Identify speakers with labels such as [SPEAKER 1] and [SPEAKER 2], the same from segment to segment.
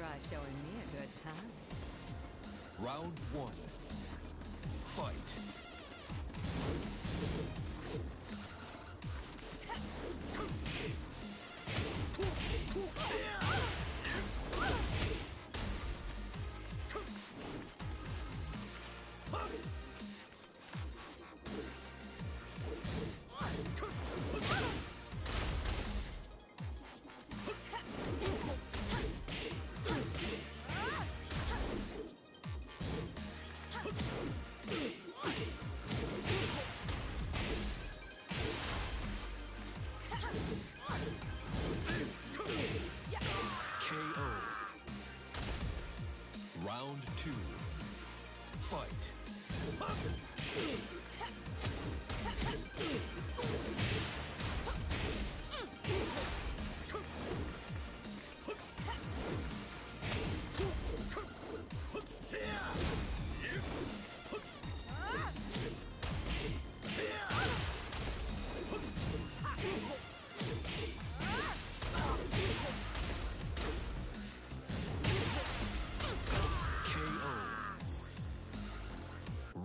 [SPEAKER 1] by showing me a good time.
[SPEAKER 2] Round one. Fight.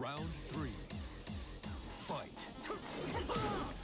[SPEAKER 2] Round three. Fight.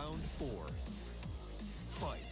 [SPEAKER 2] Round four. Fight.